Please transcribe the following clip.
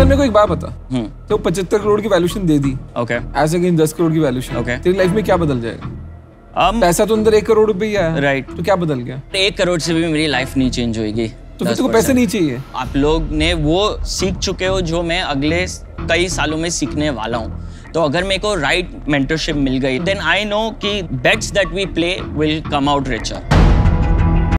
चल मेरे को एक बात बता। हम्म। तो पचहत्तर करोड़ की वैल्यूशन दे दी। ओके एज अगेन दस करोड़ की वैल्यूशन ओके तेरी लाइफ में क्या बदल जाएगा? Um पैसा तो अंदर एक करोड़ रुपए ही राइट Right. तो क्या बदल गया? एक करोड़ से भी मेरी लाइफ नहीं चेंज होगी तो फिर तुमको पैसे नहीं चाहिए। आप लोग ने वो सीख चुके हो जो मैं अगले कई सालों में सीखने वाला हूँ। तो अगर मेरे को राइट मेंटरशिप मिल गई देन आई नो कि bets that we play will come out richer